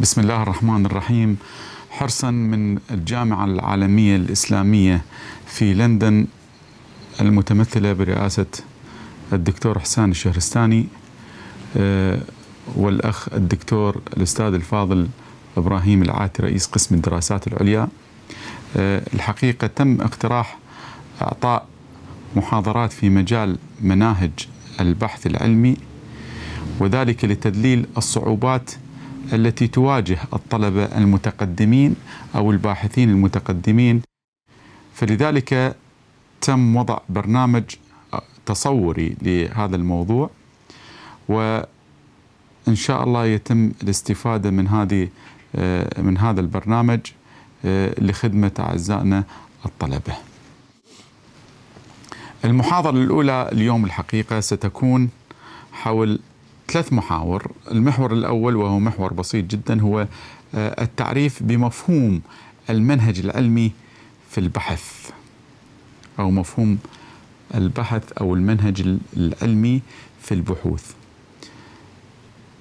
بسم الله الرحمن الرحيم. حرصا من الجامعة العالمية الإسلامية في لندن المتمثلة برئاسة الدكتور حسان الشهرستاني آه، والأخ الدكتور الأستاذ الفاضل إبراهيم العاتي رئيس قسم الدراسات العليا. آه، الحقيقة تم اقتراح إعطاء محاضرات في مجال مناهج البحث العلمي وذلك لتذليل الصعوبات التي تواجه الطلبة المتقدمين أو الباحثين المتقدمين فلذلك تم وضع برنامج تصوري لهذا الموضوع وإن شاء الله يتم الاستفادة من هذه من هذا البرنامج لخدمة أعزائنا الطلبة. المحاضرة الأولى اليوم الحقيقة ستكون حول ثلاث محاور. المحور الأول وهو محور بسيط جدا هو التعريف بمفهوم المنهج العلمي في البحث أو مفهوم البحث أو المنهج العلمي في البحوث.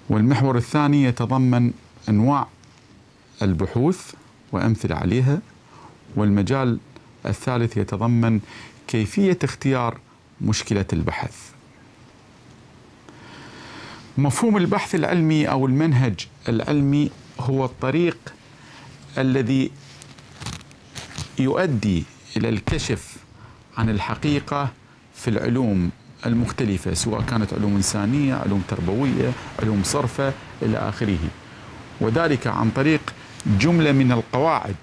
والمحور الثاني يتضمن أنواع البحوث وأمثلة عليها. والمجال الثالث يتضمن كيفية اختيار مشكلة البحث. مفهوم البحث العلمي أو المنهج العلمي هو الطريق الذي يؤدي إلى الكشف عن الحقيقة في العلوم المختلفة سواء كانت علوم إنسانية، علوم تربوية، علوم صرفة إلى آخره. وذلك عن طريق جملة من القواعد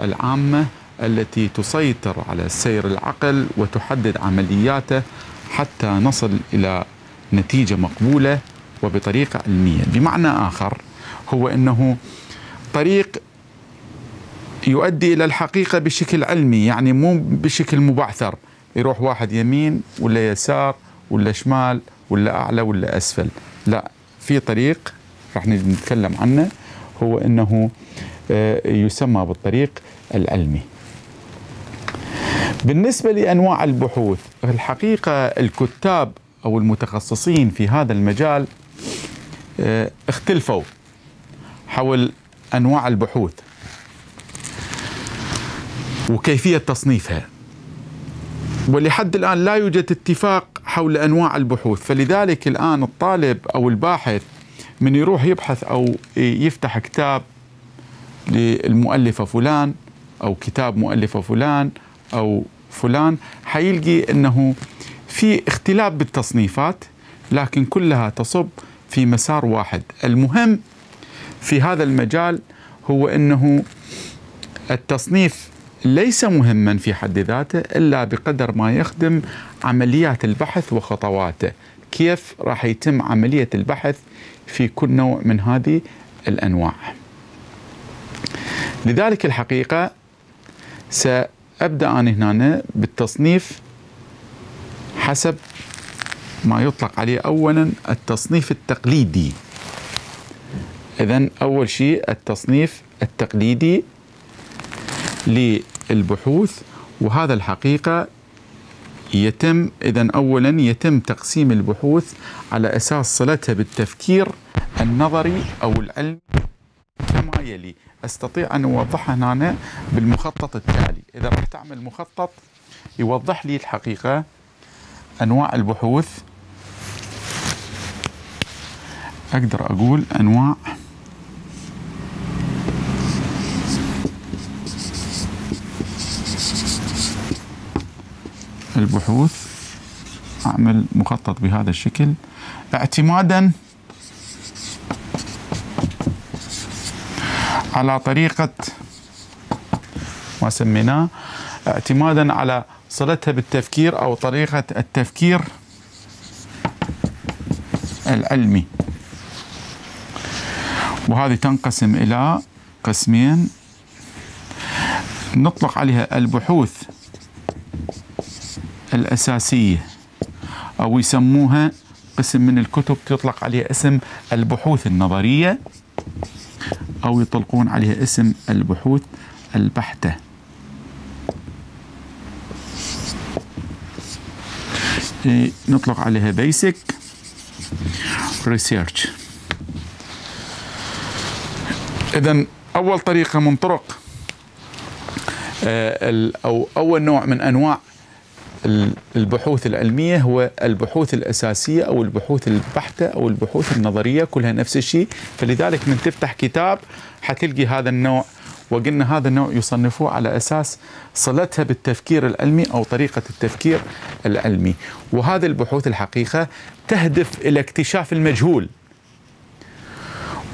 العامة التي تسيطر على سير العقل وتحدد عملياته حتى نصل إلى نتيجة مقبولة وبطريقة علمية. بمعنى آخر هو أنه طريق يؤدي إلى الحقيقة بشكل علمي يعني مو بشكل مبعثر. يروح واحد يمين ولا يسار ولا شمال ولا أعلى ولا أسفل. لا في طريق راح نتكلم عنه هو أنه يسمى بالطريق العلمي. بالنسبة لأنواع البحوث الحقيقة الكتاب أو المتخصصين في هذا المجال اختلفوا حول أنواع البحوث وكيفية تصنيفها. ولحد الآن لا يوجد اتفاق حول أنواع البحوث فلذلك الآن الطالب أو الباحث من يروح يبحث أو يفتح كتاب للمؤلفه فلان أو كتاب مؤلفه فلان أو فلان حيلقي إنه في اختلاف بالتصنيفات لكن كلها تصب في مسار واحد. المهم في هذا المجال هو إنه التصنيف ليس مهما في حد ذاته إلا بقدر ما يخدم عمليات البحث وخطواته. كيف راح يتم عملية البحث في كل نوع من هذه الأنواع؟ لذلك الحقيقة سأبدأ أنا هنا بالتصنيف حسب ما يطلق عليه اولا التصنيف التقليدي. اذا أول شيء التصنيف التقليدي للبحوث وهذا الحقيقة يتم اذا اولا يتم تقسيم البحوث على أساس صلتها بالتفكير النظري أو العلمي كما يلي. أستطيع أن أوضحها هنا بالمخطط التالي. إذا راح تعمل مخطط يوضح لي الحقيقة أنواع البحوث. أقدر أقول أنواع البحوث. أعمل مخطط بهذا الشكل. اعتمادا على طريقة ما سميناه. اعتمادا على صلتها بالتفكير أو طريقة التفكير العلمي. وهذه تنقسم إلى قسمين. نطلق عليها البحوث الأساسية أو يسموها قسم من الكتب تطلق عليها اسم البحوث النظرية أو يطلقون عليها اسم البحوث البحتة. نطلق عليها بيسك ريسيرش إذا أول طريقة من طرق آه، أو أول نوع من أنواع البحوث العلمية هو البحوث الأساسية أو البحوث البحتة أو البحوث النظرية كلها نفس الشيء. فلذلك من تفتح كتاب حتلقي هذا النوع وقلنا هذا النوع يصنفوه على أساس صلتها بالتفكير العلمي أو طريقة التفكير العلمي. وهذه البحوث الحقيقة تهدف إلى اكتشاف المجهول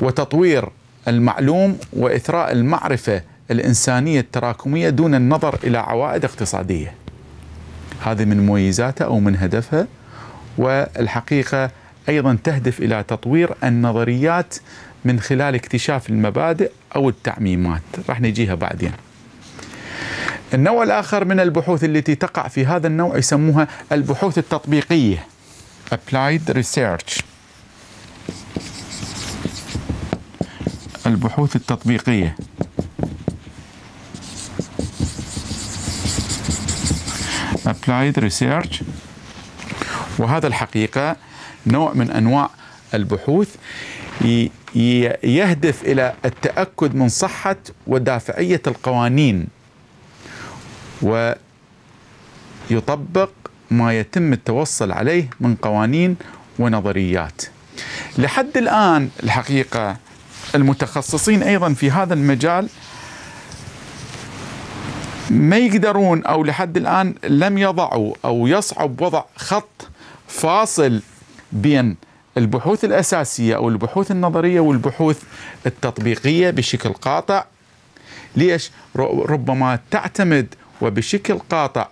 وتطوير المعلوم وإثراء المعرفة الإنسانية التراكمية دون النظر إلى عوائد اقتصادية. هذه من مميزاتها أو من هدفها والحقيقة أيضا تهدف إلى تطوير النظريات من خلال اكتشاف المبادئ أو التعميمات. راح نجيها بعدين. النوع الآخر من البحوث التي تقع في هذا النوع يسموها البحوث التطبيقية. Applied Research. البحوث التطبيقية. Applied Research. وهذا الحقيقة نوع من أنواع البحوث يهدف إلى التأكد من صحة ودافعية القوانين ويطبق ما يتم التوصل عليه من قوانين ونظريات. لحد الآن الحقيقة المتخصصين أيضا في هذا المجال ما يقدرون أو لحد الآن لم يضعوا أو يصعب وضع خط فاصل بين البحوث الأساسية أو البحوث النظرية والبحوث التطبيقية بشكل قاطع. ليش؟ ربما تعتمد وبشكل قاطع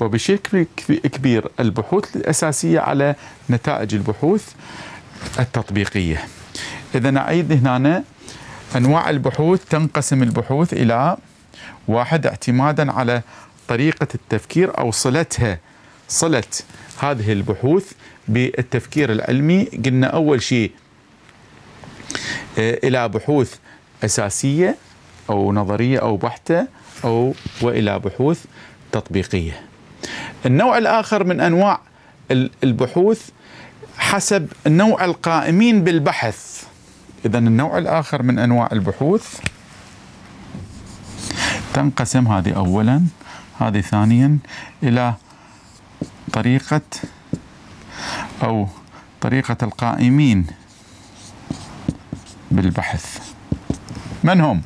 وبشكل كبير البحوث الأساسية على نتائج البحوث التطبيقية. إذا نعيد هنا أنواع البحوث تنقسم البحوث إلى واحد اعتمادا على طريقة التفكير أو صلتها صلة هذه البحوث بالتفكير العلمي. قلنا أول شيء آه، إلى بحوث أساسية أو نظرية أو بحتة أو وإلى بحوث تطبيقية. النوع الآخر من أنواع البحوث حسب نوع القائمين بالبحث. إذا النوع الآخر من أنواع البحوث تنقسم هذه أولا هذه ثانيا إلى طريقة أو طريقة القائمين بالبحث. من هم؟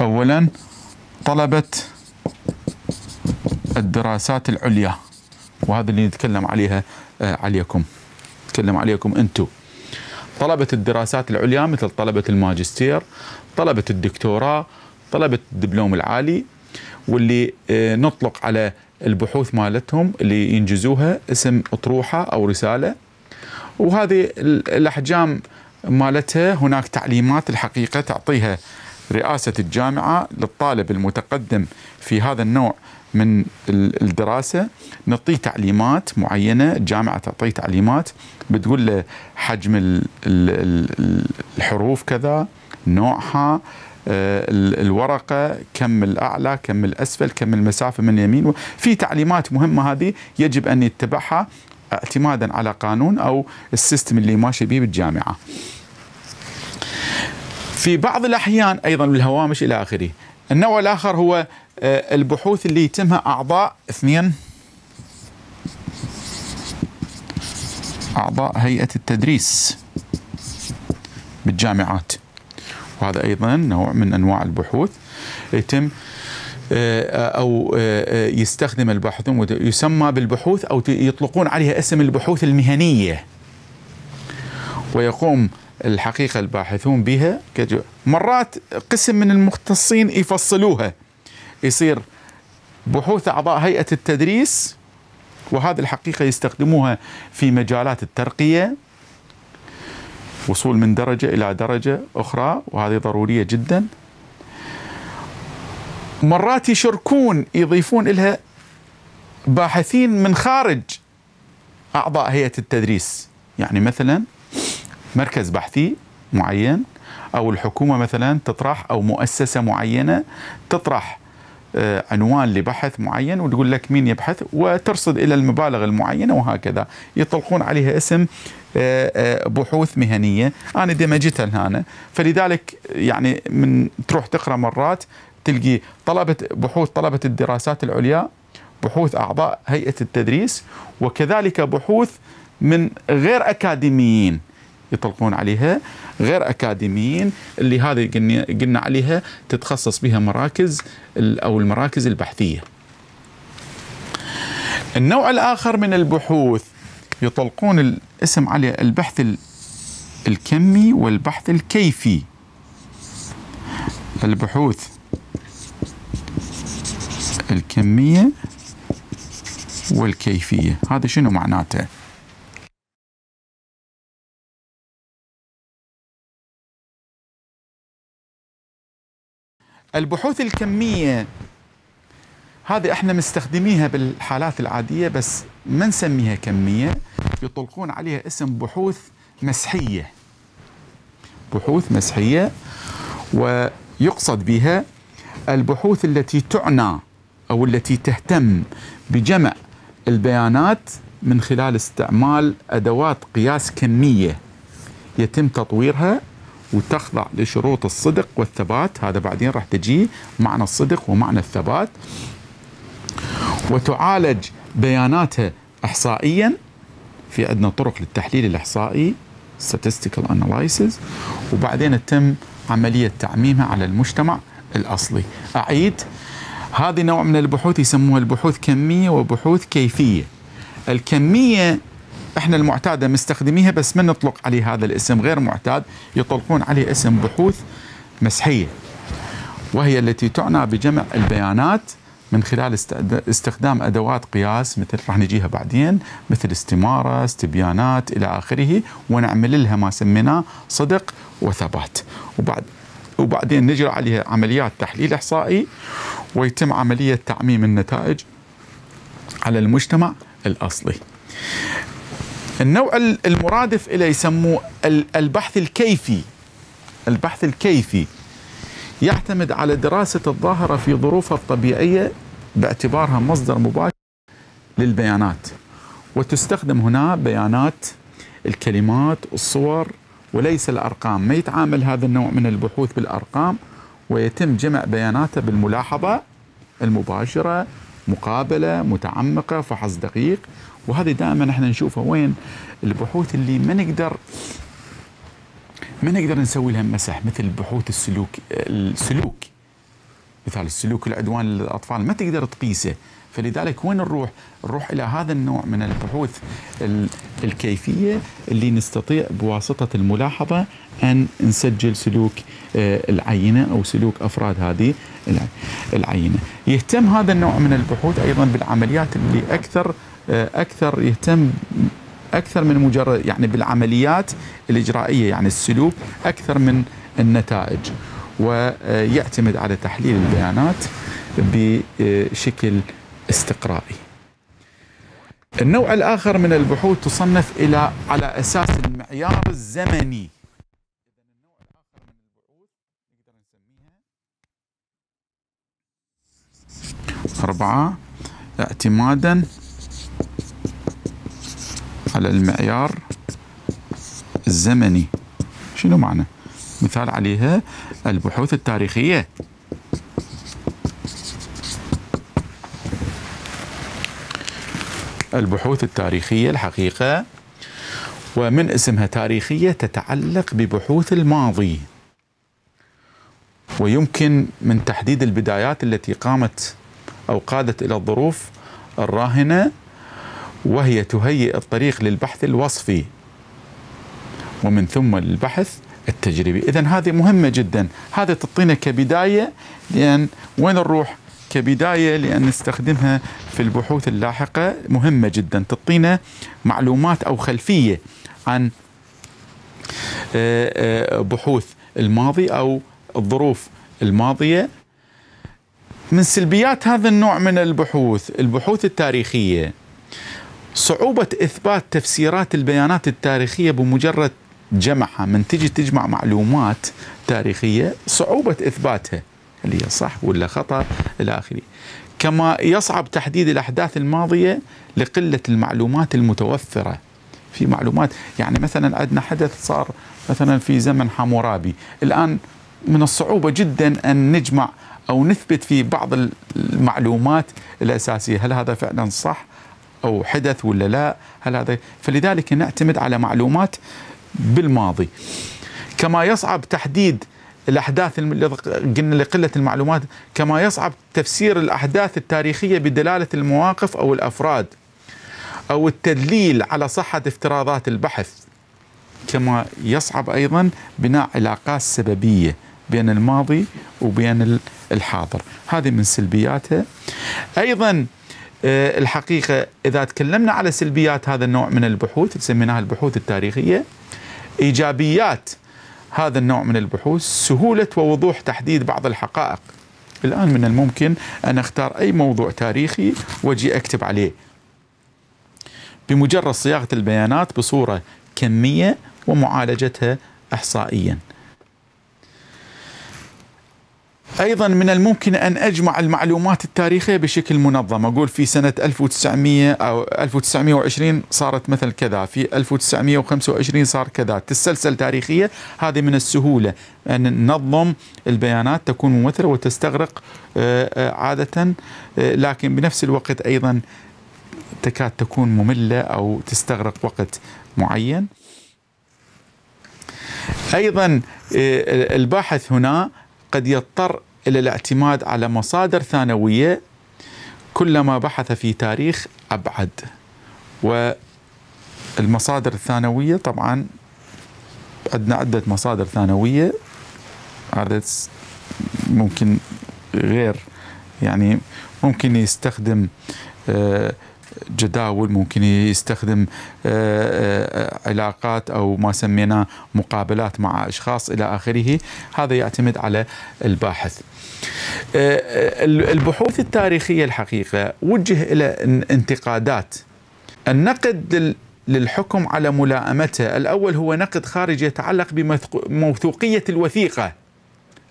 أولا طلبة الدراسات العليا وهذا اللي نتكلم عليها آه، عليكم. نتكلم عليكم أنتم طلبة الدراسات العليا مثل طلبة الماجستير طلبة الدكتوراه طلبة الدبلوم العالي واللي آه، نطلق على البحوث مالتهم اللي ينجزوها اسم أطروحة أو رسالة. وهذه الأحجام مالتها هناك تعليمات الحقيقة تعطيها رئاسة الجامعة للطالب المتقدم في هذا النوع من الدراسة نعطيه تعليمات معينة الجامعة تعطيه تعليمات بتقول له حجم الحروف كذا نوعها آه، الورقة كم الأعلى كم الأسفل كم المسافة من اليمين. في تعليمات مهمة هذه يجب أن يتبعها اعتمادا على قانون أو السيستم اللي ماشي به بالجامعة. في بعض الأحيان أيضا بالهوامش إلى آخره. النوع الآخر هو آه، البحوث اللي يتمها أعضاء اثنين. أعضاء هيئة التدريس بالجامعات. وهذا أيضا نوع من أنواع البحوث يتم آه، أو آه، يستخدم الباحثون يسمى بالبحوث أو يطلقون عليها اسم البحوث المهنية. ويقوم الحقيقة الباحثون بها مرات قسم من المختصين يفصلوها. يصير بحوث أعضاء هيئة التدريس وهذه الحقيقة يستخدموها في مجالات الترقية. وصول من درجة إلى درجة أخرى وهذه ضرورية جدا. مرات يشركون يضيفون لها باحثين من خارج أعضاء هيئة التدريس. يعني مثلا مركز بحثي معين أو الحكومة مثلا تطرح أو مؤسسة معينة تطرح آه، عنوان لبحث معين وتقول لك مين يبحث وترصد إلى المبالغ المعينة وهكذا. يطلقون عليها اسم بحوث مهنية أنا دمجتها هنا فلذلك يعني من تروح تقرأ مرات تلقي طلبة بحوث طلبة الدراسات العليا بحوث أعضاء هيئة التدريس وكذلك بحوث من غير أكاديميين يطلقون عليها غير أكاديميين اللي هذه قلنا عليها تتخصص بها مراكز أو المراكز البحثية. النوع الآخر من البحوث يطلقون الاسم عليه البحث الكمي والبحث الكيفي. البحوث الكمية والكيفية، هذا شنو معناته؟ البحوث الكمية هذه إحنا مستخدميها بالحالات العادية بس ما نسميها كمية. يطلقون عليها اسم بحوث مسحية. بحوث مسحية ويقصد بها البحوث التي تعنى أو التي تهتم بجمع البيانات من خلال استعمال أدوات قياس كمية. يتم تطويرها وتخضع لشروط الصدق والثبات. هذا بعدين راح تجي معنى الصدق ومعنى الثبات. وتعالج بياناتها احصائيا في عندنا طرق للتحليل الإحصائي statistical analysis وبعدين تتم عملية تعميمها على المجتمع الأصلي. أعيد هذه نوع من البحوث يسموها البحوث كمية وبحوث كيفية. الكمية إحنا المعتادة مستخدميها بس ما نطلق عليه هذا الاسم. غير معتاد يطلقون عليه اسم بحوث مسحية وهي التي تعنى بجمع البيانات من خلال استخدام أدوات قياس مثل راح نجيها بعدين مثل استمارة، استبيانات إلى آخره ونعمل لها ما سميناه صدق وثبات. وبعد وبعدين نجري عليها عمليات تحليل إحصائي ويتم عملية تعميم النتائج على المجتمع الأصلي. النوع المرادف إليه يسموه البحث الكيفي البحث الكيفي يعتمد على دراسة الظاهرة في ظروفها الطبيعية باعتبارها مصدر مباشر للبيانات. وتستخدم هنا بيانات الكلمات الصور وليس الأرقام. ما يتعامل هذا النوع من البحوث بالأرقام؟ ويتم جمع بياناته بالملاحظة المباشرة مقابلة متعمقة فحص دقيق. وهذه دائما إحنا نشوفها وين؟ البحوث اللي ما نقدر ما نقدر نسوي لها مسح مثل بحوث السلوك السلوك مثال السلوك العدوان للأطفال ما تقدر تقيسه فلذلك وين نروح؟ نروح إلى هذا النوع من البحوث الكيفية اللي نستطيع بواسطة الملاحظة أن نسجل سلوك آه، العينة أو سلوك أفراد هذه العينة. يهتم هذا النوع من البحوث أيضا بالعمليات اللي أكثر آه، أكثر يهتم أكثر من مجرد يعني بالعمليات الإجرائية يعني السلوك أكثر من النتائج ويعتمد على تحليل البيانات بشكل استقرائي. النوع الآخر من البحوث تصنف إلى على أساس المعيار الزمني. أربعة اعتمادا على المعيار الزمني. شنو معنى؟ مثال عليها البحوث التاريخية. البحوث التاريخية الحقيقة ومن اسمها تاريخية تتعلق ببحوث الماضي. ويمكن من تحديد البدايات التي قامت أو قادت إلى الظروف الراهنة وهي تهيئ الطريق للبحث الوصفي. ومن ثم البحث التجريبي. إذا هذه مهمة جدا. هذا تعطينا كبداية لأن وين نروح؟ كبداية لأن نستخدمها في البحوث اللاحقة. مهمة جدا. تعطينا معلومات أو خلفية عن آه، آه، بحوث الماضي أو الظروف الماضية. من سلبيات هذا النوع من البحوث؟ البحوث التاريخية. صعوبة إثبات تفسيرات البيانات التاريخية بمجرد جمعها. من تجي تجمع معلومات تاريخية صعوبة إثباتها. هل هي صح ولا خطأ؟ إلى آخره. كما يصعب تحديد الأحداث الماضية لقلة المعلومات المتوفرة. في معلومات يعني مثلا عندنا حدث صار مثلا في زمن حمورابي. الآن من الصعوبة جدا أن نجمع أو نثبت في بعض المعلومات الأساسية. هل هذا فعلا صح؟ أو حدث ولا لا هل هذا؟ فلذلك نعتمد على معلومات بالماضي. كما يصعب تحديد الأحداث قلنا لقلة المعلومات كما يصعب تفسير الأحداث التاريخية بدلالة المواقف أو الأفراد أو التدليل على صحة افتراضات البحث. كما يصعب أيضا بناء علاقات سببية بين الماضي وبين الحاضر. هذه من سلبياتها أيضا آه، الحقيقة إذا تكلمنا على سلبيات هذا النوع من البحوث سميناها البحوث التاريخية إيجابيات هذا النوع من البحوث سهولة ووضوح تحديد بعض الحقائق. الآن من الممكن أن أختار أي موضوع تاريخي وأجي أكتب عليه. بمجرد صياغة البيانات بصورة كمية ومعالجتها احصائيا. أيضا من الممكن أن أجمع المعلومات التاريخية بشكل منظم. أقول في سنة 1900 أو 1920 صارت مثل كذا في 1925 صار كذا. تسلسل تاريخية هذه من السهولة أن ننظم البيانات تكون ممثله وتستغرق آه، آه، عادة آه، لكن بنفس الوقت أيضا تكاد تكون مملة أو تستغرق وقت معين. أيضا الباحث هنا قد يضطر إلى الاعتماد على مصادر ثانوية كلما بحث في تاريخ أبعد. والمصادر الثانوية طبعا عندنا عدة مصادر ثانوية. هذا ممكن غير يعني ممكن يستخدم آه جداول ممكن يستخدم آه، آه، علاقات أو ما سميناه مقابلات مع أشخاص إلى آخره. هذا يعتمد على الباحث. البحوث التاريخية الحقيقة وجه إلى انتقادات. النقد للحكم على ملائمته. الأول هو نقد خارجي يتعلق بموثوقية الوثيقة.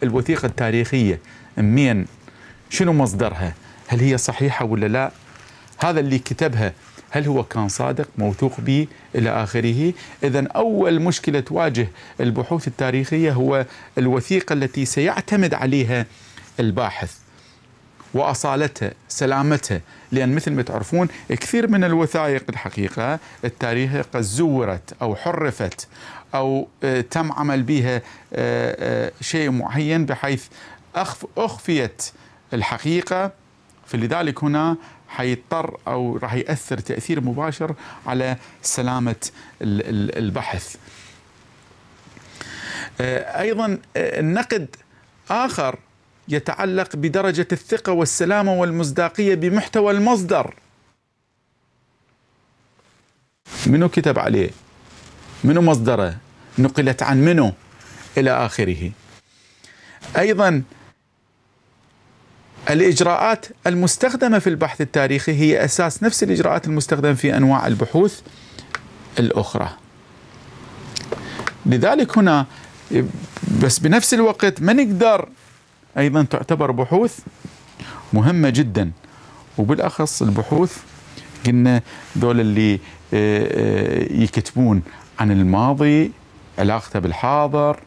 الوثيقة التاريخية. مين شنو مصدرها؟ هل هي صحيحة ولا لا؟ هذا اللي كتبها. هل هو كان صادق موثوق به إلى آخره؟ إذا أول مشكلة تواجه البحوث التاريخية هو الوثيقة التي سيعتمد عليها الباحث واصالتها سلامتها لأن مثل ما تعرفون كثير من الوثائق الحقيقة التاريخيه قد زورت أو حرفت أو آه، تم عمل بها آه، آه، شيء معين بحيث أخفيت الحقيقة فلذلك هنا حيضطر أو راح يأثر تأثير مباشر على سلامة البحث. أيضا النقد آخر يتعلق بدرجة الثقة والسلامة والمصداقية بمحتوى المصدر. منو كتب عليه؟ منو مصدره؟ نقلت عن منو؟ إلى آخره. أيضا الإجراءات المستخدمة في البحث التاريخي هي أساس نفس الإجراءات المستخدمة في أنواع البحوث الأخرى. لذلك هنا بس بنفس الوقت ما نقدر أيضا تعتبر بحوث مهمة جدا. وبالأخص البحوث قلنا ذول اللي آه، آه، يكتبون عن الماضي علاقته بالحاضر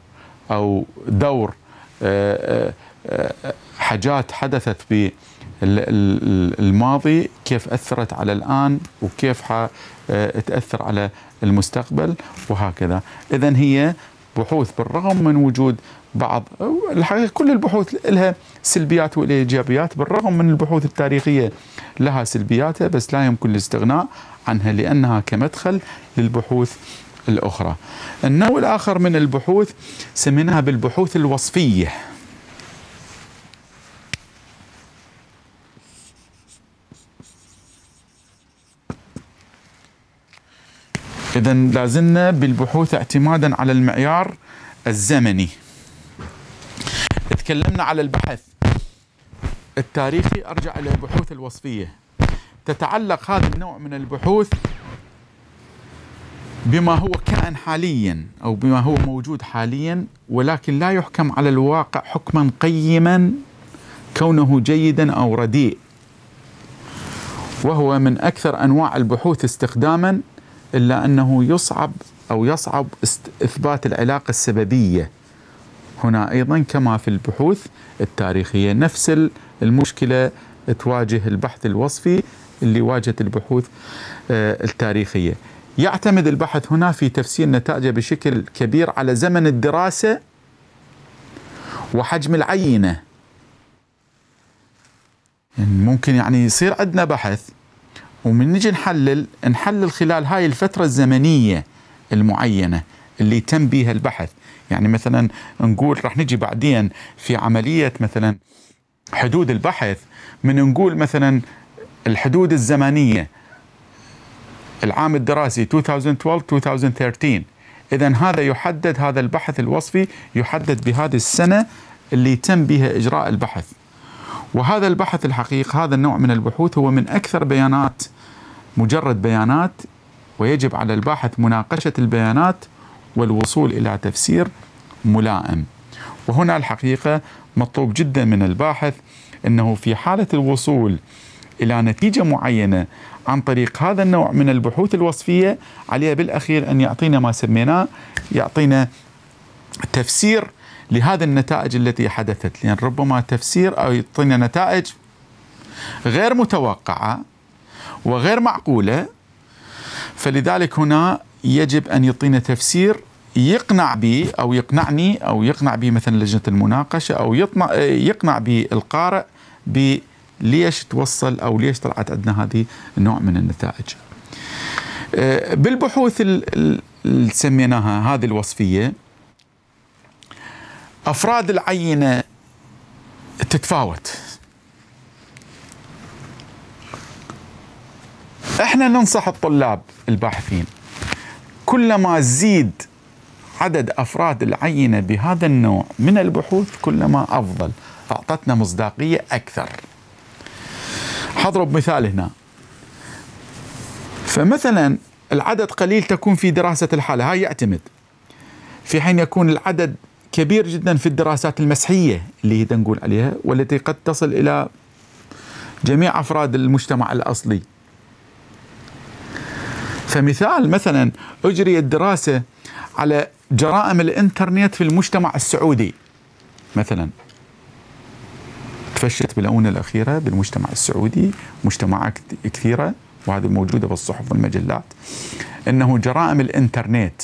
أو دور آه، حاجات حدثت في الماضي كيف أثرت على الآن وكيف تأثر على المستقبل وهكذا. اذا هي بحوث بالرغم من وجود بعض الحقيقة كل البحوث لها سلبيات وايجابيات بالرغم من البحوث التاريخية لها سلبياتها بس لا يمكن الاستغناء عنها لأنها كمدخل للبحوث الأخرى. النوع الآخر من البحوث سميناها بالبحوث الوصفية. اذا لازلنا بالبحوث اعتمادا على المعيار الزمني. تكلمنا على البحث التاريخي. أرجع إلى البحوث الوصفية. تتعلق هذا النوع من البحوث بما هو كائن حاليا أو بما هو موجود حاليا ولكن لا يحكم على الواقع حكما قيما كونه جيدا أو رديء. وهو من أكثر أنواع البحوث استخداما إلا أنه يصعب أو يصعب إثبات العلاقة السببية. هنا أيضا كما في البحوث التاريخية. نفس المشكلة تواجه البحث الوصفي اللي واجهت البحوث آه، التاريخية. يعتمد البحث هنا في تفسير نتائجه بشكل كبير على زمن الدراسة وحجم العينة. يعني ممكن يعني يصير عندنا بحث ومن نجي نحلل نحلل خلال هاي الفترة الزمنية المعينة اللي تم بها البحث. يعني مثلا نقول راح نجي بعدين في عملية مثلا حدود البحث من نقول مثلا الحدود الزمنية العام الدراسي 2012-2013 إذا هذا يحدد هذا البحث الوصفي يحدد بهذه السنة اللي تم بها إجراء البحث. وهذا البحث الحقيقة هذا النوع من البحوث هو من أكثر بيانات مجرد بيانات ويجب على الباحث مناقشة البيانات والوصول إلى تفسير ملائم. وهنا الحقيقة مطلوب جدا من الباحث أنه في حالة الوصول إلى نتيجة معينة عن طريق هذا النوع من البحوث الوصفية عليه بالأخير أن يعطينا ما سميناه يعطينا تفسير لهذه النتائج التي حدثت. لأن ربما تفسير أو يعطينا نتائج غير متوقعة وغير معقولة فلذلك هنا يجب أن يعطينا تفسير يقنع به أو يقنعني أو يقنع به مثلا لجنة المناقشة أو يقنع به القارئ ليش توصل أو ليش طلعت عندنا هذه النوع من النتائج. آه، بالبحوث اللي سميناها هذه الوصفية أفراد العينة تتفاوت. إحنا ننصح الطلاب الباحثين كلما زيد عدد أفراد العينة بهذا النوع من البحوث كلما أفضل. اعطتنا مصداقية أكثر. حضرب مثال هنا. فمثلا العدد قليل تكون في دراسة الحالة. هاي يعتمد. في حين يكون العدد كبير جدا في الدراسات المسحية اللي هي نقول عليها والتي قد تصل إلى جميع أفراد المجتمع الأصلي. فمثال مثلا أجريت دراسة على جرائم الإنترنت في المجتمع السعودي مثلا. تفشت بالآونة الأخيرة بالمجتمع السعودي مجتمعات كثيرة وهذه موجودة بالصحف والمجلات. أنه جرائم الإنترنت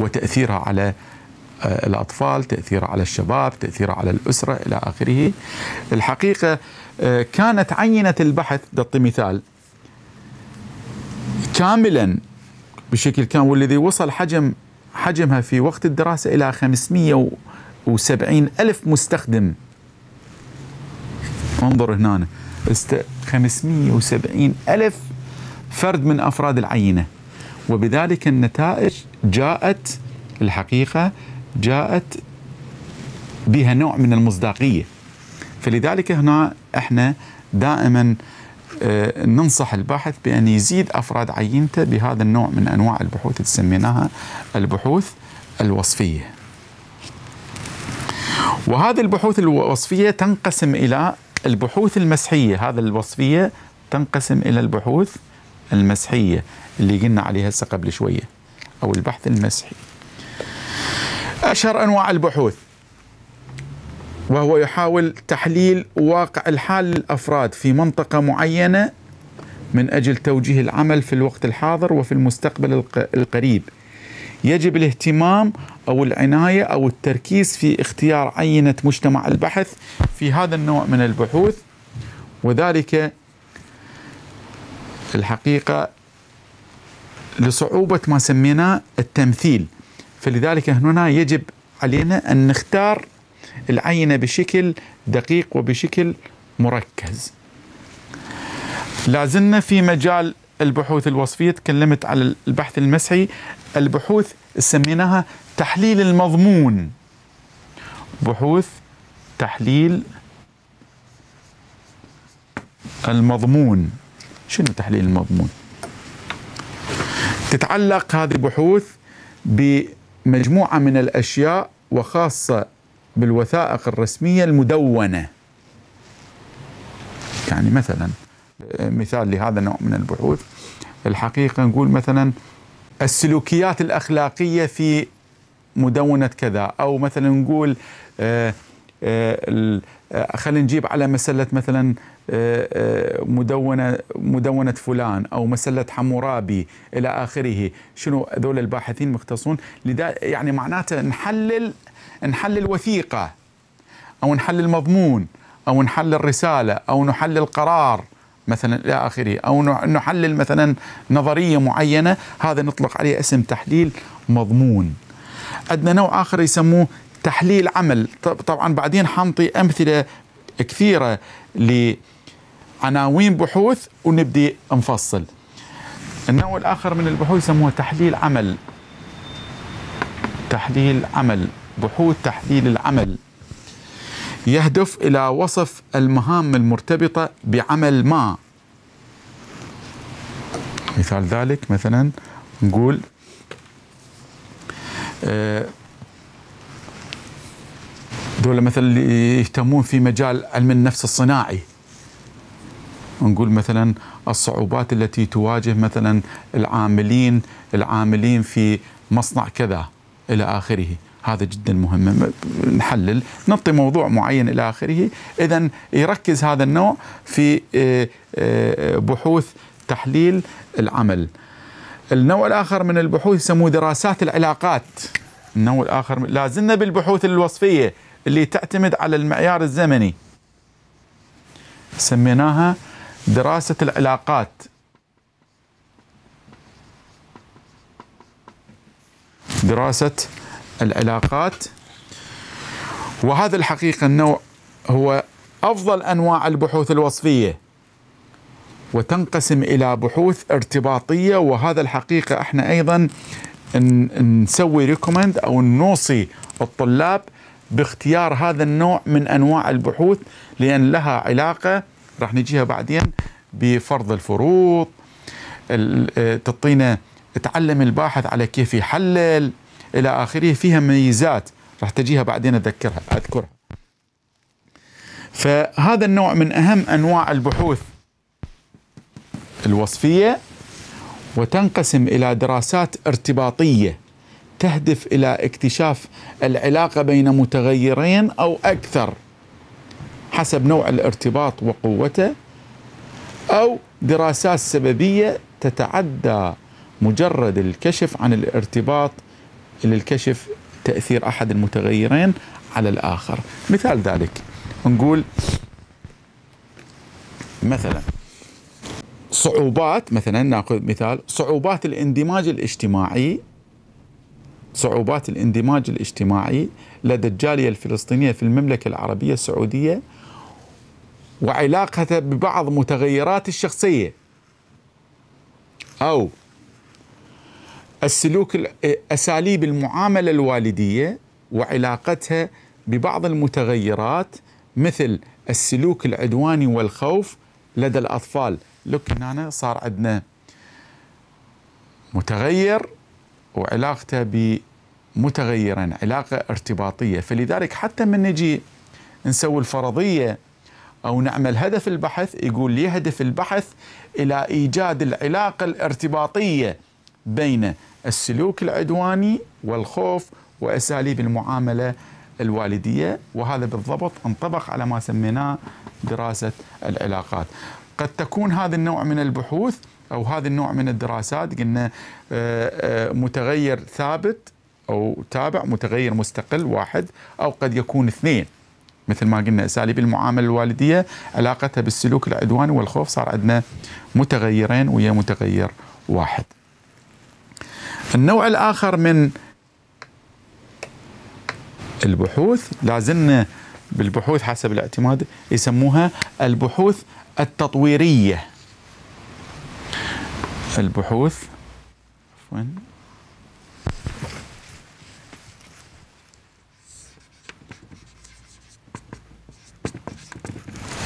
وتأثيرها على آه، الأطفال تأثيرها على الشباب تأثيرها على الأسرة إلى آخره. الحقيقة آه، كانت عينة البحث ضد مثال كاملا بشكل كامل والذي وصل حجم حجمها في وقت الدراسة إلى 500 وسبعين ألف مستخدم. انظر هنا خمسمية وسبعين ألف فرد من أفراد العينة. وبذلك النتائج جاءت الحقيقة جاءت بها نوع من المصداقية. فلذلك هنا إحنا دائما ننصح الباحث بأن يزيد أفراد عينته بهذا النوع من أنواع البحوث اللي سميناها البحوث الوصفية. وهذه البحوث الوصفية تنقسم إلى البحوث المسحية. هذا الوصفية تنقسم إلى البحوث المسحية اللي قلنا عليها هسه قبل شوية أو البحث المسحي. أشهر أنواع البحوث. وهو يحاول تحليل واقع الحال للأفراد في منطقة معينة من أجل توجيه العمل في الوقت الحاضر وفي المستقبل القريب. يجب الاهتمام أو العناية أو التركيز في اختيار عينة مجتمع البحث في هذا النوع من البحوث وذلك الحقيقة لصعوبة ما سميناه التمثيل. فلذلك هنا يجب علينا أن نختار العينه بشكل دقيق وبشكل مركز. لازلنا في مجال البحوث الوصفية تكلمت على البحث المسحي البحوث سميناها تحليل المضمون. بحوث تحليل المضمون. شنو تحليل المضمون؟ تتعلق هذه البحوث بمجموعة من الأشياء وخاصة بالوثائق الرسمية المدونة. يعني مثلا مثال لهذا النوع من البحوث. الحقيقة نقول مثلا السلوكيات الأخلاقية في مدونة كذا أو مثلا نقول آه، آه، آه، خلينا نجيب على مسلة مثلا مدونة مدونة فلان أو مسلة حمورابي إلى آخره. شنو هذول الباحثين مختصون؟ يعني معناته نحلل نحلل وثيقة أو نحلل مضمون أو نحلل رسالة أو نحلل قرار مثلا إلى آخره أو نحلل مثلا نظرية معينة هذا نطلق عليه اسم تحليل مضمون. عندنا نوع آخر يسموه تحليل عمل. طبعا بعدين حنطي أمثلة كثيرة لعناوين بحوث ونبدي نفصل. النوع الآخر من البحوث يسموه تحليل عمل. تحليل عمل. بحوث تحليل العمل. يهدف إلى وصف المهام المرتبطة بعمل ما. مثال ذلك مثلا نقول آه، دول مثلا اللي يهتمون في مجال علم النفس الصناعي. نقول مثلا الصعوبات التي تواجه مثلا العاملين العاملين في مصنع كذا إلى آخره. هذا جدا مهم. نحلل نعطي موضوع معين إلى آخره. اذا يركز هذا النوع في آه، آه، بحوث تحليل العمل. النوع الآخر من البحوث يسموه دراسات العلاقات. النوع الآخر لازلنا بالبحوث الوصفية اللي تعتمد على المعيار الزمني. سميناها دراسة العلاقات. دراسة العلاقات. وهذا الحقيقة النوع هو أفضل أنواع البحوث الوصفية وتنقسم إلى بحوث ارتباطية. وهذا الحقيقة إحنا أيضا نسوي ريكومند أو نوصي الطلاب باختيار هذا النوع من أنواع البحوث لأن لها علاقة راح نجيها بعدين بفرض الفروض تعطينا تعلم الباحث على كيف يحلل إلى آخره فيها ميزات راح تجيها بعدين أذكرها أذكرها. فهذا النوع من أهم أنواع البحوث الوصفية وتنقسم إلى دراسات ارتباطية تهدف إلى اكتشاف العلاقة بين متغيرين أو أكثر حسب نوع الارتباط وقوته أو دراسات سببية تتعدى مجرد الكشف عن الارتباط للكشف تأثير أحد المتغيرين على الآخر. مثال ذلك نقول مثلا صعوبات مثلا نأخذ مثال صعوبات الاندماج الاجتماعي صعوبات الاندماج الاجتماعي لدى الجالية الفلسطينية في المملكة العربية السعودية وعلاقتها ببعض متغيرات الشخصية. أو السلوك أساليب المعاملة الوالدية وعلاقتها ببعض المتغيرات مثل السلوك العدواني والخوف لدى الأطفال. لكن هنا صار عندنا متغير وعلاقته بمتغيرين علاقة ارتباطية. فلذلك حتى من نجي نسوي الفرضية أو نعمل هدف البحث يقول يهدف البحث إلى إيجاد العلاقة الارتباطية. بين السلوك العدواني والخوف وأساليب المعاملة الوالدية وهذا بالضبط انطبق على ما سميناه دراسة العلاقات. قد تكون هذا النوع من البحوث أو هذا النوع من الدراسات قلنا آه، آه، متغير ثابت أو تابع متغير مستقل واحد أو قد يكون اثنين مثل ما قلنا أساليب المعاملة الوالدية علاقتها بالسلوك العدواني والخوف صار عندنا متغيرين ويا متغير واحد. النوع الآخر من البحوث لازلنا بالبحوث حسب الاعتماد يسموها البحوث التطويرية. البحوث عفوا.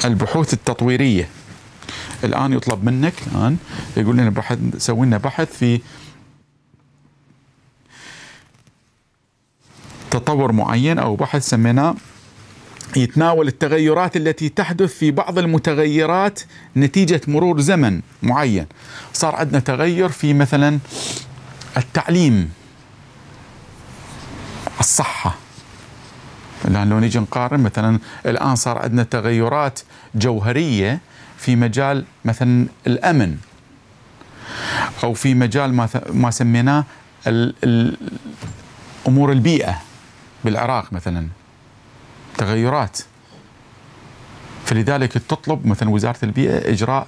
البحوث التطويرية. الآن يطلب منك الآن يقول لنا بحث سوي لنا بحث في تطور معين أو بحث سميناه يتناول التغيرات التي تحدث في بعض المتغيرات نتيجة مرور زمن معين. صار عندنا تغير في مثلا التعليم الصحة. الآن لو نيجي نقارن مثلا الآن صار عندنا تغيرات جوهرية في مجال مثلا الأمن أو في مجال ما, ما سميناه أمور البيئة. بالعراق مثلا. تغيرات. فلذلك تطلب مثلا وزارة البيئة إجراء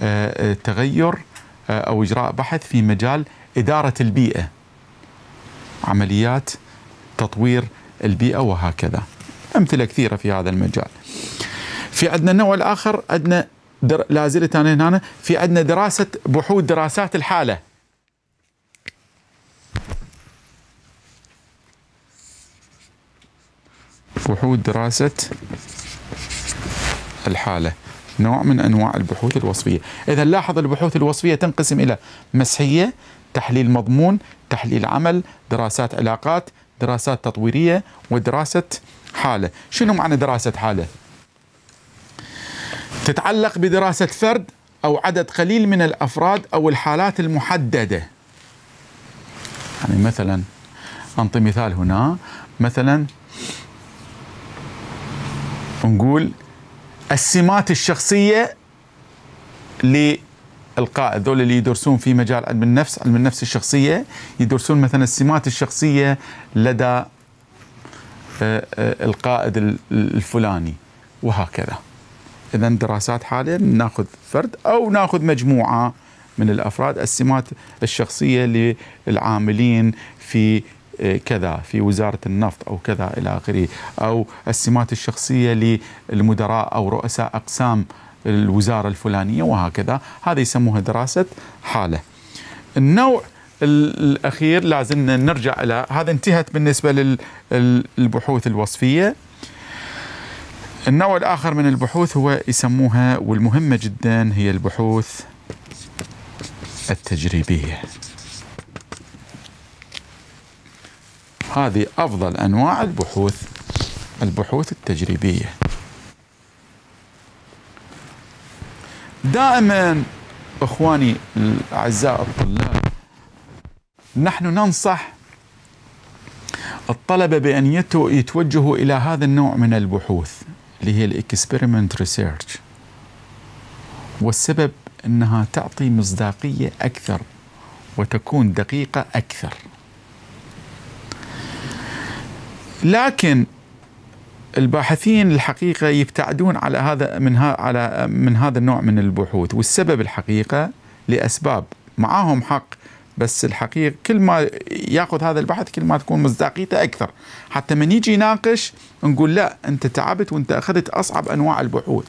آه، آه، تغير آه، أو إجراء بحث في مجال إدارة البيئة. عمليات تطوير البيئة وهكذا. أمثلة كثيرة في هذا المجال. في عندنا النوع الآخر عندنا در... لا زلت أنا هنا في عندنا دراسة بحوث دراسات الحالة. بحوث دراسة الحالة. نوع من أنواع البحوث الوصفية. إذا لاحظ البحوث الوصفية تنقسم إلى مسحية تحليل مضمون تحليل عمل دراسات علاقات دراسات تطويرية ودراسة حالة. شنو معنى دراسة حالة؟ تتعلق بدراسة فرد أو عدد قليل من الأفراد أو الحالات المحددة. يعني مثلا أنطي مثال هنا. مثلا نقول السمات الشخصية للقائد. ذول اللي يدرسون في مجال علم النفس علم النفس الشخصية يدرسون مثلا السمات الشخصية لدى آه، آه، القائد الفلاني وهكذا. اذا دراسات حاليا ناخذ فرد أو ناخذ مجموعة من الأفراد السمات الشخصية للعاملين في كذا في وزارة النفط أو كذا إلى آخره. أو السمات الشخصية للمدراء أو رؤساء أقسام الوزارة الفلانية وهكذا. هذا يسموها دراسة حالة. النوع الأخير لازم نرجع إلى هذا انتهت بالنسبة للبحوث الوصفية. النوع الآخر من البحوث هو يسموها والمهمة جدا هي البحوث التجريبية. هذه أفضل أنواع البحوث البحوث التجريبية. دائما إخواني الأعزاء الطلاب نحن ننصح الطلبة بأن يتوجهوا إلى هذا النوع من البحوث اللي هي ال experiment research. والسبب إنها تعطي مصداقية أكثر وتكون دقيقة أكثر. لكن الباحثين الحقيقة يبتعدون على هذا من ها على من هذا النوع من البحوث والسبب الحقيقة لأسباب. معاهم حق بس الحقيقة كل ما ياخذ هذا البحث كل ما تكون مصداقيته أكثر. حتى من يجي يناقش نقول لا أنت تعبت وأنت أخذت أصعب أنواع البحوث.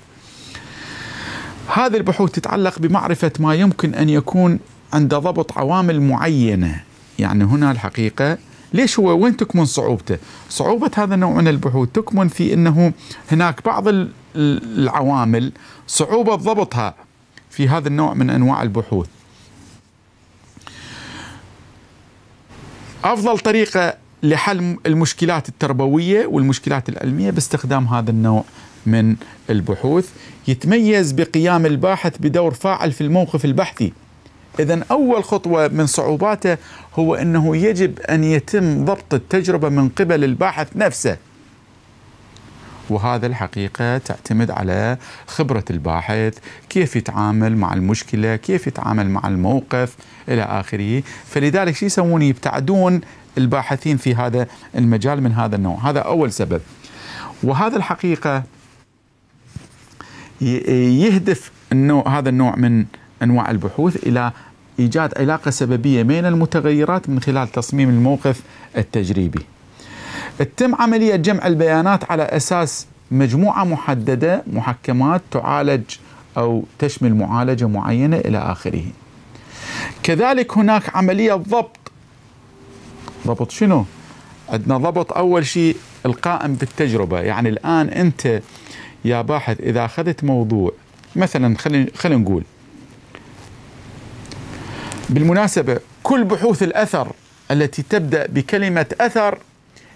هذه البحوث تتعلق بمعرفة ما يمكن أن يكون عند ضبط عوامل معينة. يعني هنا الحقيقة ليش هو وين تكمن صعوبته؟ صعوبة هذا النوع من البحوث تكمن في إنه هناك بعض العوامل صعوبة ضبطها في هذا النوع من أنواع البحوث. أفضل طريقة لحل المشكلات التربوية والمشكلات العلمية باستخدام هذا النوع من البحوث يتميز بقيام الباحث بدور فاعل في الموقف البحثي اذا أول خطوة من صعوباته هو أنه يجب أن يتم ضبط التجربة من قبل الباحث نفسه. وهذا الحقيقة تعتمد على خبرة الباحث كيف يتعامل مع المشكلة كيف يتعامل مع الموقف إلى آخره. فلذلك شو يسوون؟ يبتعدون الباحثين في هذا المجال من هذا النوع. هذا أول سبب. وهذا الحقيقة يهدف النوع هذا النوع من أنواع البحوث إلى إيجاد علاقة سببية بين المتغيرات من خلال تصميم الموقف التجريبي. تتم عملية جمع البيانات على أساس مجموعة محددة محكمات تعالج أو تشمل معالجة معينة إلى آخره. كذلك هناك عملية ضبط. ضبط شنو؟ عندنا ضبط أول شيء القائم بالتجربة. يعني الآن أنت يا باحث إذا أخذت موضوع مثلا خلينا نقول بالمناسبة كل بحوث الأثر التي تبدأ بكلمة أثر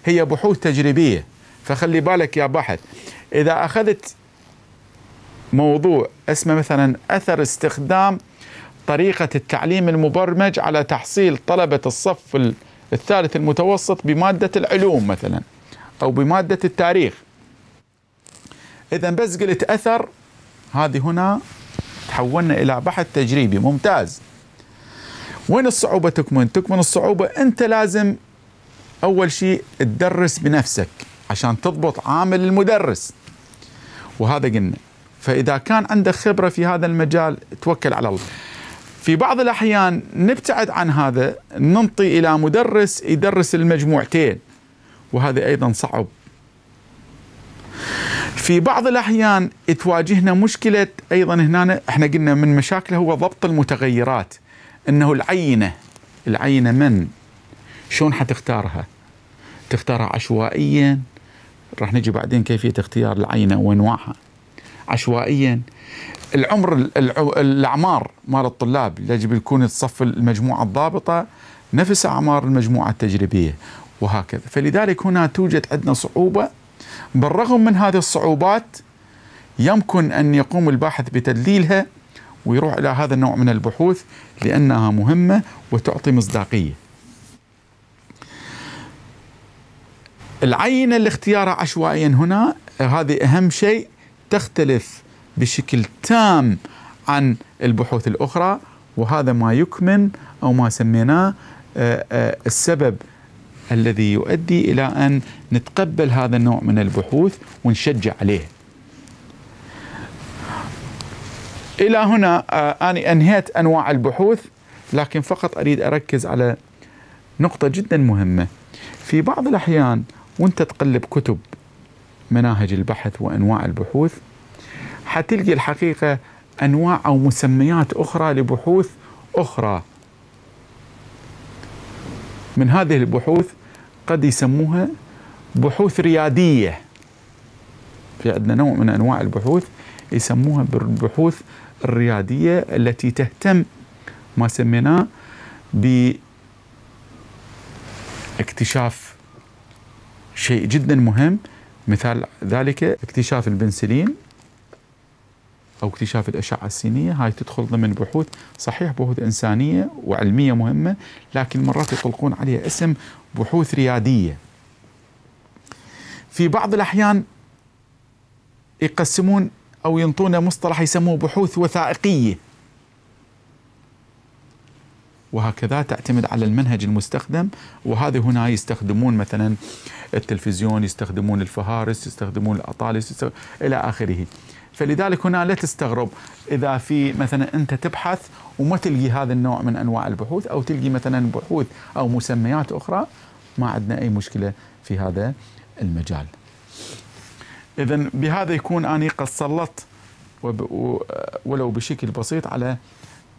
هي بحوث تجريبية. فخلي بالك يا باحث إذا أخذت موضوع اسمه مثلا أثر استخدام طريقة التعليم المبرمج على تحصيل طلبة الصف الثالث المتوسط بمادة العلوم مثلا أو بمادة التاريخ. إذا بس قلت أثر هذه هنا تحولنا إلى بحث تجريبي ممتاز. وين الصعوبة تكمن؟ تكمن الصعوبة أنت لازم أول شيء تدرس بنفسك عشان تضبط عامل المدرس. وهذا قلنا. فإذا كان عندك خبرة في هذا المجال توكل على الله. في بعض الأحيان نبتعد عن هذا ننطي إلى مدرس يدرس المجموعتين. وهذا أيضا صعب. في بعض الأحيان تواجهنا مشكلة أيضا هنا إحنا قلنا من مشاكله هو ضبط المتغيرات. إنه العينة العينة من؟ شلون حتختارها؟ تختارها عشوائيا؟ راح نجي بعدين كيفية اختيار العينة وانواعها عشوائيا؟ العمر الأعمار مال الطلاب يجب يكون تصف المجموعة الضابطة نفس أعمار المجموعة التجريبية وهكذا. فلذلك هنا توجد عندنا صعوبة. بالرغم من هذه الصعوبات يمكن أن يقوم الباحث بتدليلها ويروح إلى هذا النوع من البحوث لأنها مهمة وتعطي مصداقية. العينه اللي اختيارها عشوائيا هنا هذه أهم شيء تختلف بشكل تام عن البحوث الأخرى وهذا ما يكمن أو ما سميناه آه، آه، السبب الذي يؤدي إلى أن نتقبل هذا النوع من البحوث ونشجع عليه. إلى هنا آه، اني أنهيت أنواع البحوث لكن فقط أريد أركز على نقطة جدا مهمة. في بعض الأحيان وأنت تقلب كتب مناهج البحث وأنواع البحوث حتلقي الحقيقة أنواع أو مسميات أخرى لبحوث أخرى. من هذه البحوث قد يسموها بحوث ريادية. في عندنا نوع من أنواع البحوث يسموها بالبحوث الرياديه التي تهتم ما سميناه باكتشاف شيء جدا مهم مثال ذلك اكتشاف البنسلين أو اكتشاف الأشعة السينية. هاي تدخل ضمن بحوث صحيح بحوث إنسانية وعلمية مهمة لكن مرات يطلقون عليها اسم بحوث رياديه في بعض الأحيان يقسمون أو ينطونا مصطلح يسموه بحوث وثائقيه وهكذا تعتمد على المنهج المستخدم وهذه هنا يستخدمون مثلا التلفزيون يستخدمون الفهارس يستخدمون الأطالس يستخدمون إلى آخره فلذلك هنا لا تستغرب إذا في مثلا أنت تبحث وما تلقي هذا النوع من أنواع البحوث أو تلقي مثلا بحوث أو مسميات أخرى ما عندنا أي مشكلة في هذا المجال. اذا بهذا يكون أني قد سلطت ولو بشكل بسيط على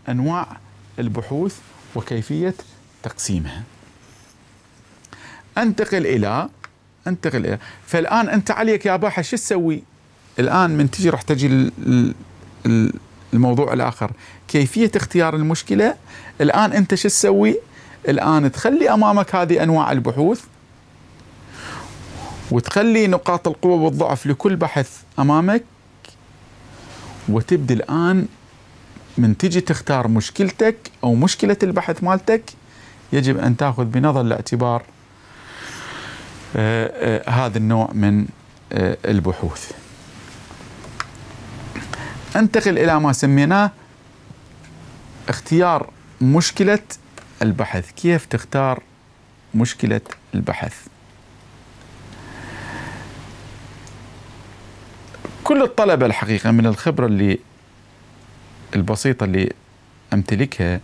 أنواع البحوث وكيفية تقسيمها. أنتقل إلى أنتقل إلى فالآن أنت عليك يا باحث شو تسوي؟ الآن من تجي راح تجي الموضوع الآخر كيفية اختيار المشكلة الآن أنت شو تسوي؟ الآن تخلي أمامك هذه أنواع البحوث وتخلي نقاط القوة والضعف لكل بحث أمامك وتبدي الآن من تجي تختار مشكلتك أو مشكلة البحث مالتك يجب أن تأخذ بنظر الاعتبار آه، آه، هذا النوع من آه، البحوث. انتقل إلى ما سميناه اختيار مشكلة البحث. كيف تختار مشكلة البحث؟ كل الطلبة الحقيقة من الخبرة اللي البسيطة اللي أمتلكها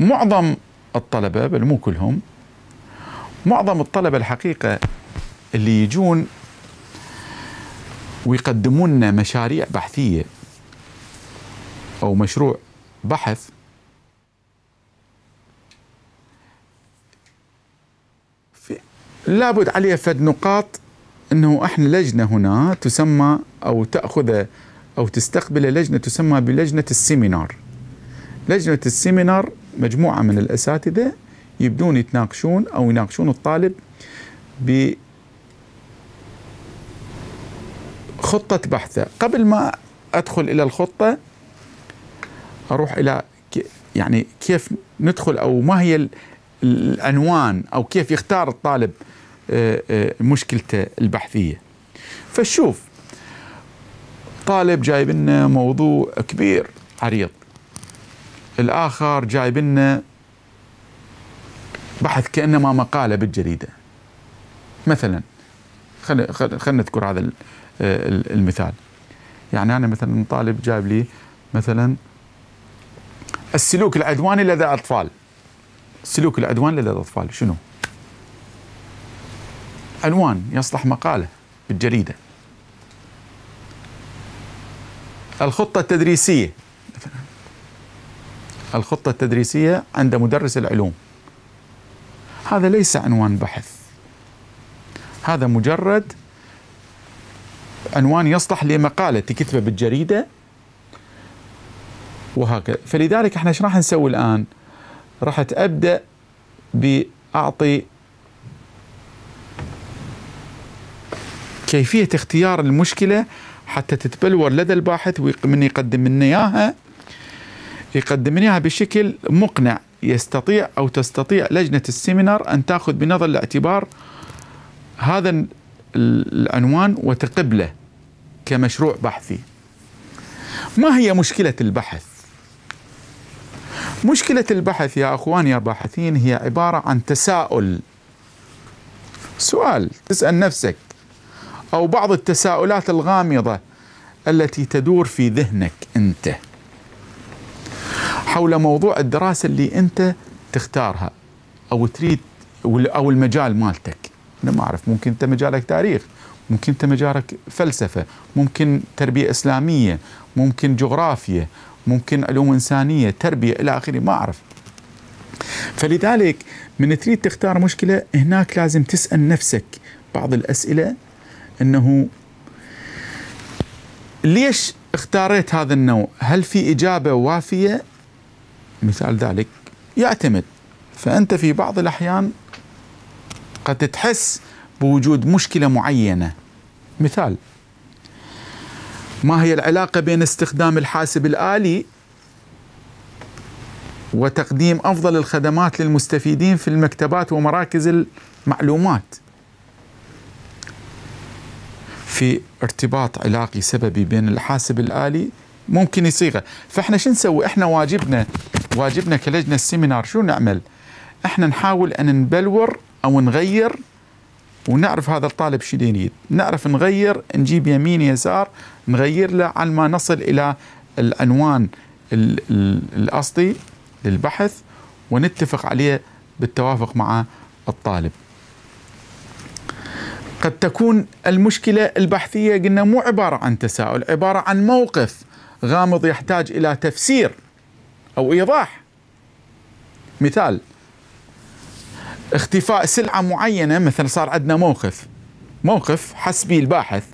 معظم الطلبة بل مو كلهم معظم الطلبة الحقيقة اللي يجون ويقدمون لنا مشاريع بحثية أو مشروع بحث لابد عليه فد نقاط إنه إحنا لجنة هنا تسمى أو تأخذ أو تستقبل لجنة تسمى بلجنة السيمينار. لجنة السيمينار مجموعة من الأساتذة يبدون يتناقشون أو يناقشون الطالب بخطة بحثة قبل ما أدخل إلى الخطة أروح إلى يعني كيف ندخل أو ما هي العنوان أو كيف يختار الطالب مشكلته البحثية. فشوف طالب جايب لنا موضوع كبير عريض. الآخر جايب لنا بحث كأنما مقالة بالجريدة. مثلا خلينا خلينا نذكر هذا المثال. يعني أنا مثلا طالب جايب لي مثلا السلوك العدواني لدى الأطفال السلوك العدواني لدى الأطفال شنو؟ عنوان يصلح مقالة بالجريدة. الخطة التدريسية. الخطة التدريسية عند مدرس العلوم. هذا ليس عنوان بحث. هذا مجرد عنوان يصلح لمقالة تكتبه بالجريدة. وهكذا. فلذلك إحنا إيش راح نسوي الآن؟ راح أبدأ بأعطي كيفية اختيار المشكلة حتى تتبلور لدى الباحث ومن يقدم لنا إياها. يقدم لنا بشكل مقنع. يستطيع أو تستطيع لجنة السيمينار أن تأخذ بنظر الاعتبار هذا العنوان وتقبله كمشروع بحثي. ما هي مشكلة البحث؟ مشكلة البحث يا أخواني يا باحثين هي عبارة عن تساؤل. سؤال تسأل نفسك. أو بعض التساؤلات الغامضة التي تدور في ذهنك أنت. حول موضوع الدراسة اللي أنت تختارها أو تريد أو المجال مالتك. أنا ما أعرف ممكن أنت مجالك تاريخ ممكن أنت مجالك فلسفة ممكن تربية إسلامية ممكن جغرافيا ممكن علوم إنسانية تربية إلى آخره ما أعرف. فلذلك من تريد تختار مشكلة هناك لازم تسأل نفسك بعض الأسئلة أنه ليش اختاريت هذا النوع؟ هل في إجابة وافية؟ مثال ذلك يعتمد. فأنت في بعض الأحيان قد تحس بوجود مشكلة معينة. مثال ما هي العلاقة بين استخدام الحاسب الآلي وتقديم أفضل الخدمات للمستفيدين في المكتبات ومراكز المعلومات؟ في ارتباط علاقي سببي بين الحاسب الآلي ممكن يصيغه فإحنا شو نسوي؟ إحنا واجبنا واجبنا كلجنة السيمينار شو نعمل؟ إحنا نحاول أن نبلور أو نغير ونعرف هذا الطالب شو يريد. نعرف نغير نجيب يمين يسار نغير له على ما نصل إلى العنوان الأصلي للبحث ونتفق عليه بالتوافق مع الطالب. قد تكون المشكلة البحثية قلنا مو عبارة عن تساؤل عبارة عن موقف غامض يحتاج إلى تفسير أو إيضاح. مثال اختفاء سلعة معينة مثلا صار عندنا موقف موقف حسبي الباحث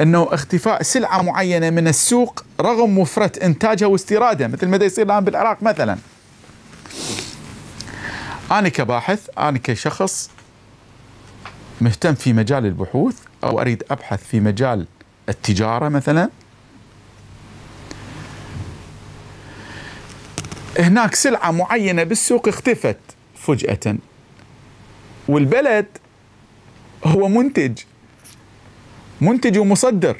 إنه اختفاء سلعة معينة من السوق رغم وفرة إنتاجها واستيرادها مثل ما يصير الآن بالعراق مثلا. أنا كباحث أنا كشخص مهتم في مجال البحوث أو أريد أبحث في مجال التجارة مثلا؟ هناك سلعة معينة بالسوق اختفت فجأة. والبلد هو منتج. منتج ومصدر.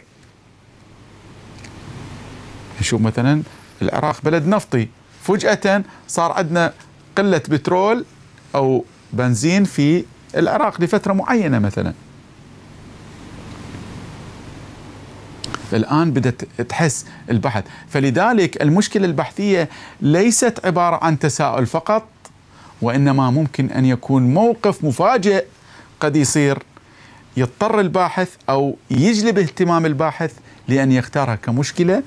نشوف مثلا العراق بلد نفطي. فجأة صار عندنا قلة بترول أو بنزين في العراق لفترة معينة مثلا. الآن بدأت تحس البحث. فلذلك المشكلة البحثية ليست عبارة عن تساؤل فقط وإنما ممكن أن يكون موقف مفاجئ قد يصير يضطر الباحث أو يجلب اهتمام الباحث لأن يختارها كمشكلة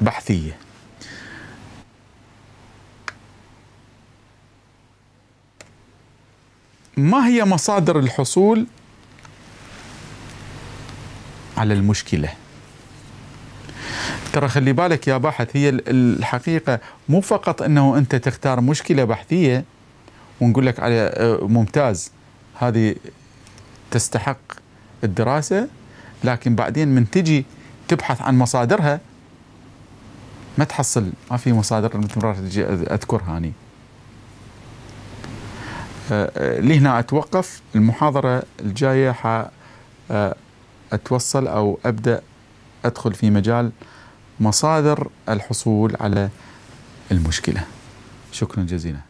بحثية. ما هي مصادر الحصول على المشكلة؟ ترى خلي بالك يا باحث هي الحقيقة مو فقط إنه أنت تختار مشكلة بحثية ونقول لك على آه، ممتاز هذه تستحق الدراسة لكن بعدين من تجي تبحث عن مصادرها ما تحصل ما في مصادر ما أذكرها اني آه، لهنا أتوقف. المحاضرة الجاية ح آه، أتوصل أو أبدأ أدخل في مجال مصادر الحصول على المشكلة. شكرا جزيلا.